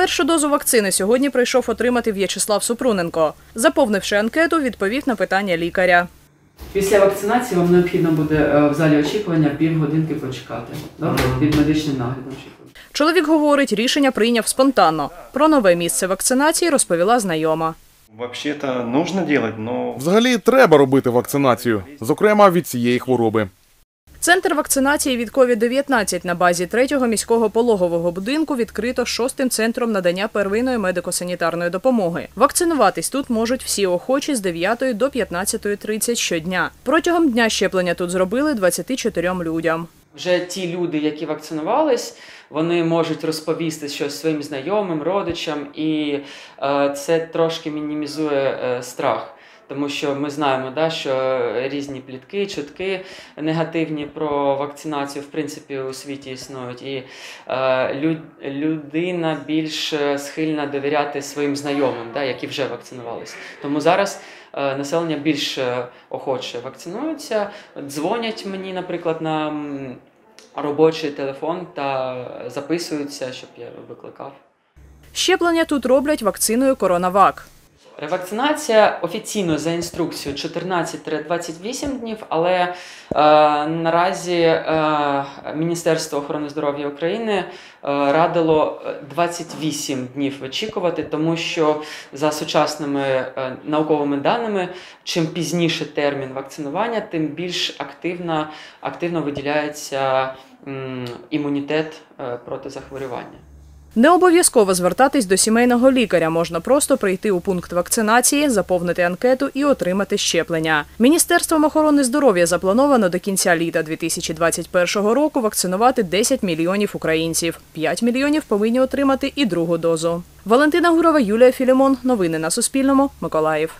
Першу дозу вакцини сьогодні прийшов отримати В'ячеслав Супруненко. Заповнивши анкету, відповів на питання лікаря. Після вакцинації вам необхідно буде е, в залі очікування півгодинки почекати. Добре? Під медичним наглядом. Чоловік говорить, рішення прийняв спонтанно. Про нове місце вакцинації розповіла знайома. Взагалі треба робити вакцинацію, зокрема від цієї хвороби. Центр вакцинації від COVID-19 на базі третього міського пологового будинку відкрито шостим центром надання первинної медико-санітарної допомоги. Вакцинуватись тут можуть всі охочі з 9 до 15.30 щодня. Протягом дня щеплення тут зробили 24 людям. Вже ті люди, які вакцинувались, вони можуть розповісти щось своїм знайомим, родичам, і е, це трошки мінімізує е, страх. Тому що ми знаємо, да, що різні плітки, чутки негативні про вакцинацію в принципі у світі існують, і е, лю- людина більш е, схильна довіряти своїм знайомим, да, які вже вакцинувалися. Тому зараз е, населення більш е, охоче вакцинуються, дзвонять мені, наприклад, на робочий телефон та записуються, щоб я викликав. Щеплення тут роблять вакциною Коронавак. Ревакцинація офіційно за інструкцією 14-28 днів, але е, наразі е, Міністерство охорони здоров'я України е, радило е, 28 днів очікувати, тому що за сучасними е, науковими даними, чим пізніше термін вакцинування, тим більш активно, активно виділяється імунітет е, проти захворювання. Не обов'язково звертатись до сімейного лікаря. Можна просто прийти у пункт вакцинації, заповнити анкету і отримати щеплення. Міністерством охорони здоров'я заплановано до кінця літа 2021 року вакцинувати 10 мільйонів українців. 5 мільйонів повинні отримати і другу дозу. Валентина Гурова, Юлія Філімон. Новини на Суспільному. Миколаїв.